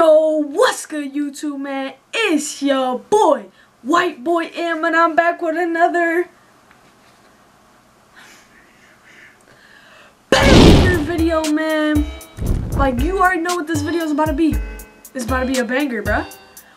Yo, what's good YouTube man? It's your boy, White Boy M and I'm back with another banger video man. Like you already know what this video is about to be. It's about to be a banger, bruh.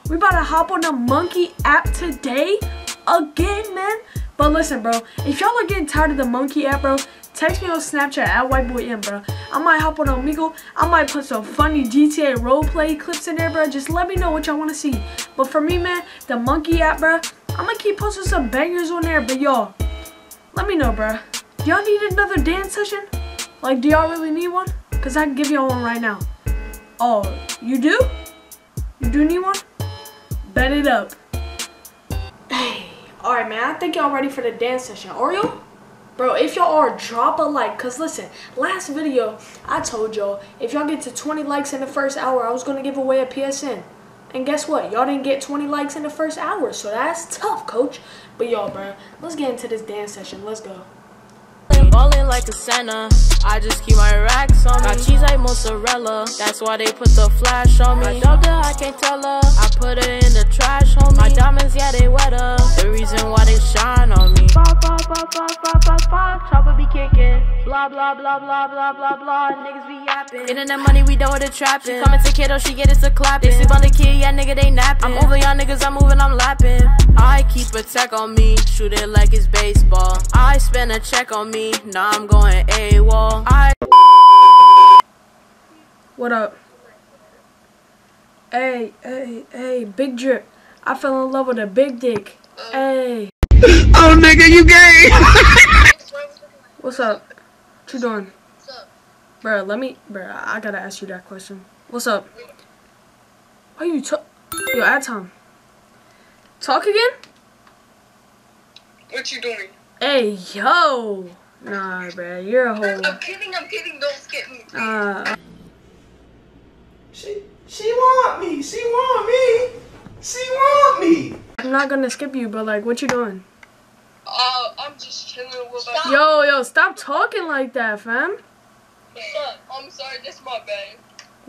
We about to hop on the monkey app today again, man. But listen, bro, if y'all are getting tired of the monkey app, bro, text me on Snapchat at whiteboyem, bro. I might hop on Omegle. I might put some funny GTA roleplay clips in there, bro. Just let me know what y'all want to see. But for me, man, the monkey app, bro, I'm going to keep posting some bangers on there. But y'all, let me know, bro. Do y'all need another dance session? Like, do y'all really need one? Because I can give y'all one right now. Oh, you do? You do need one? Bet it up. Alright, man. I think y'all ready for the dance session. Oreo? Bro, if y'all are, drop a like. Because listen, last video, I told y'all, if y'all get to 20 likes in the first hour, I was going to give away a PSN. And guess what? Y'all didn't get 20 likes in the first hour. So that's tough, coach. But y'all, bro, let's get into this dance session. Let's go. Ballin' like a Santa. I just keep my racks on me. Got cheese like mozzarella. That's why they put the flash on me. I dubbed her, I can't tell her. I put her in the trash, homie. My diamonds, yeah, they wetter. The reason Blah, blah, blah, blah, blah, blah, blah. Niggas be yapping. Getting that money, we done with the trapping. She coming to kiddo, she get us a clapping. They sleep on the kid, yeah, nigga, they napping. I'm over y'all niggas, I'm moving, I'm lapping. I keep a tech on me. Shoot it like it's baseball. I spend a check on me. Now I'm going AWOL. I What up? Hey, hey, hey, big drip. I fell in love with a big dick. Hey. Oh, nigga, you gay. What's up? What you doing? Bruh, let me, bruh, I gotta ask you that question. What's up? Why you talk? Yo, at Tom. Talk again? what you doing? Hey, yo. Nah, bruh, you're a whole. I'm kidding, I'm kidding. Don't skip me. please. Uh, She she want me. She want me. She want me. I'm not gonna skip you, but like, what you doing? Uh, I'm just chilling with my. Yo, yo, stop talking like that, fam. What's up? I'm sorry, this my bad.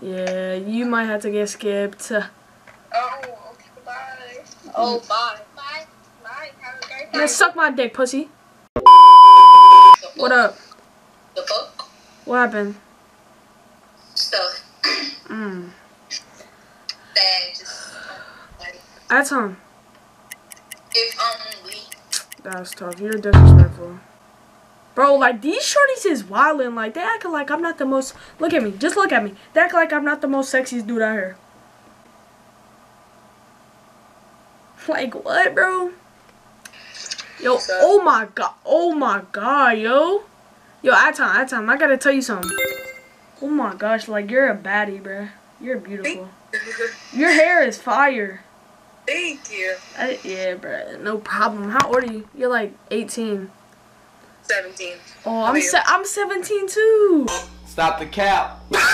Yeah, you might have to get skipped. Oh, okay, bye. Oh, bye. Bye. Bye. Have a great Man, suck my dick, pussy. What up? The fuck? What happened? Stuff Mm. that just. Like, At That's tough. You're disrespectful. Bro, like, these shorties is wildin'. Like, they acting like I'm not the most... Look at me. Just look at me. They act like I'm not the most sexiest dude out here. Like, what, bro? Yo, oh my god. Oh my god, yo. Yo, Atom, Atom, I gotta tell you something. Oh my gosh, like, you're a baddie, bro. You're beautiful. Your hair is fire. Thank you. I, yeah, bro. No problem. How old are you? You're like 18. 17. Oh, How I'm se- I'm 17 too. Stop the cap. Stop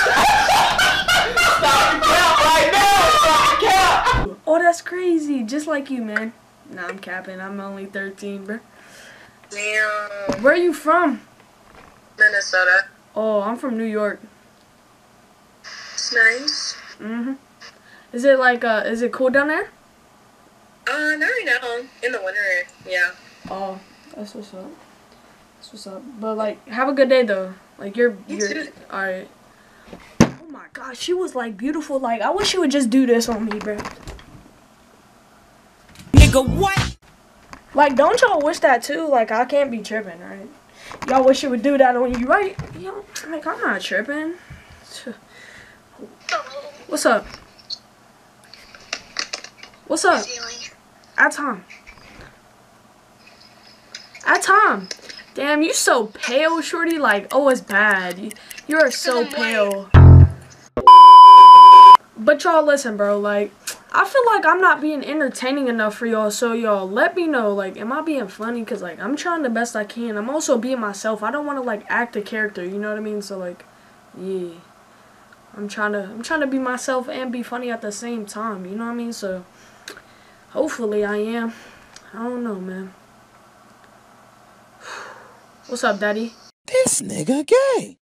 the cap right now. Stop the cap. Oh, that's crazy. Just like you, man. Nah, I'm capping. I'm only 13, bro. Damn. Where are you from? Minnesota. Oh, I'm from New York. It's nice. Mhm. Is it like uh is it cool down there? Uh, not right now. In the winter, yeah. Oh, that's what's up. That's what's up. But like have a good day though. Like you're You you're too. all right. Oh my gosh, she was like beautiful. Like I wish she would just do this on me, bro. nigga what? Like, don't y'all wish that too? Like, I can't be tripping, right? Y'all wish it would do that on you, right? Yo, like, I'm not tripping. What's up? What's up? At Tom. At Tom. Damn, you so pale, shorty. Like, oh, it's bad. You, you are so pale. But y'all listen, bro. Like, I feel like I'm not being entertaining enough for y'all. So y'all let me know. Like, am I being funny? Cause like I'm trying the best I can. I'm also being myself. I don't want to like act a character. You know what I mean? So like, yeah. I'm trying to I'm trying to be myself and be funny at the same time. You know what I mean? So hopefully I am. I don't know, man. What's up, daddy? This nigga gay.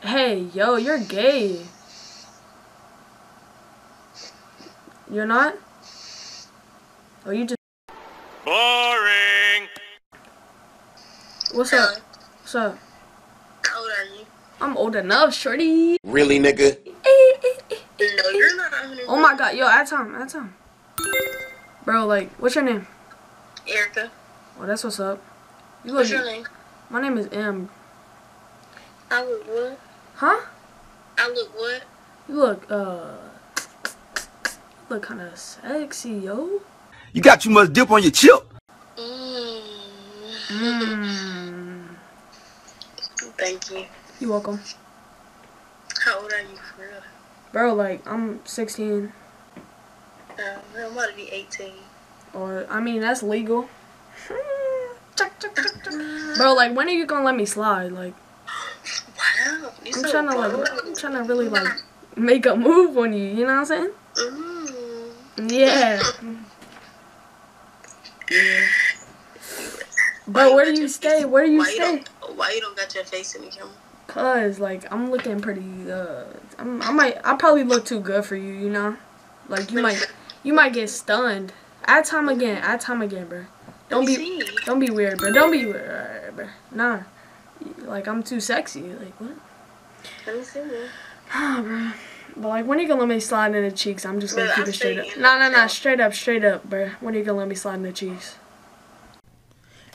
Hey, yo, you're gay. You're not? Oh, you just. Boring. What's up? What's up? How old are you? I'm old enough, shorty. Really, nigga? Eh, eh, eh, no, you're not. Oh my god, yo, add time, add time. Bro, like, what's your name? Erica. Well, that's what's up. You. What's your name? My name is M. I look what? Huh? I look what? You look, uh. You look kind of sexy, yo. You got too much dip on your chip. Mmm. Mmm. Thank you. You're welcome. How old are you for real? Bro, like, I'm 16. I'm about to be 18. Or, I mean, that's legal. Bro, like, when are you gonna let me slide? Like, Wow. I'm so trying to, like. I'm trying to really, like, make a move on you, you know what I'm saying? Mmm. Yeah. Yeah. But where do you stay? Where do you why stay? You don't, why you don't got your face in the camera? Cause like I'm looking pretty. Uh, I'm, I might. I probably look too good for you. You know, like you might. You might get stunned. Add time again. Add time again, bro. Don't be. see. Don't be weird, bro. Don't be weird, bro. Nah. Like I'm too sexy. Like what? Let me see. Ah, bro. But like when are you gonna let me slide in the cheeks? I'm just gonna Bro, keep I'm it straight up. nah, nah. no. Straight up, straight up, bro. When are you gonna let me slide in the cheeks?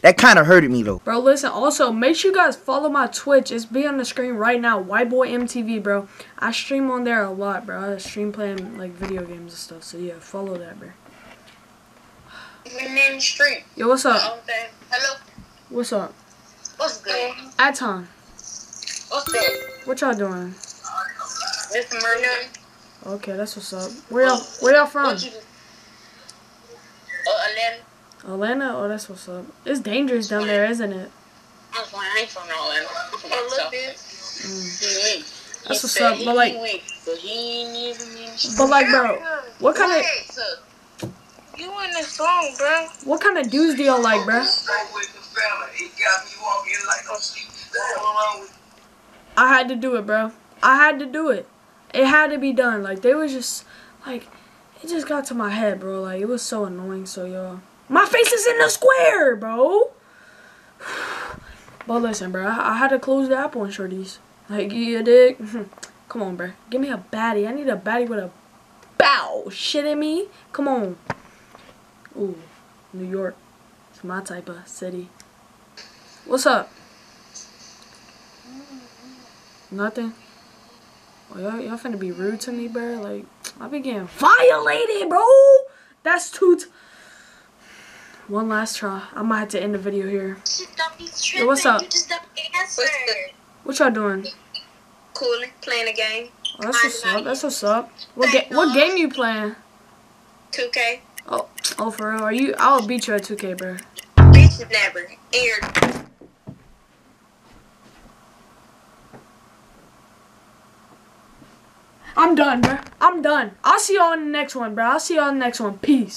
That kind of hurted me though. Bro, listen, also, make sure you guys follow my Twitch. It's be on the screen right now. White Boy MTV, bro. I stream on there a lot, bro. I stream playing, like, video games and stuff. So, yeah, follow that, bro. I'm in street. Yo, what's up? Um, All day. Hello. What's up? What's good? Aton, What's good? what y'all doing? This Maria. Okay, that's what's up. Where y'all, where y'all from? What you do? Uh, Atlanta. Atlanta? Oh, that's what's up. It's dangerous down there, isn't it? I'm from, I ain't from Atlanta. I'm from a. Mm. That's what's up, but, like- But he ain't even in the But, like, bro, what kind of, You in the song, bro. what kind of dudes do y'all like, bro? I had to do it, bro. I had to do it. It had to be done. Like they was just like it just got to my head, bro. Like it was so annoying. So yo, my face is in the square, bro. But listen, bro, I, I had to close the app on shorties. Like you dig? Come on, bro. Give me a baddie. I need a baddie with a bow. Shit Shitting me? Come on. Ooh, New York. It's my type of city. What's up? Nothing. Oh, y'all, y'all finna be rude to me, bro. Like, I be getting violated, bro. That's too. T- One last try. I might have to end the video here. Yo, what's up? You just don't answer. What's good? What y'all doing? Cooling, playing a game. Oh, that's what's up. That's what's up. What ga- What game you playing? 2K. Oh, oh, for real? Are you? I'll beat you at 2K, bro. Bitch never. Air. I'm done, bro. I'm done. I'll see y'all in the next one, bro. I'll see y'all in the next one. Peace.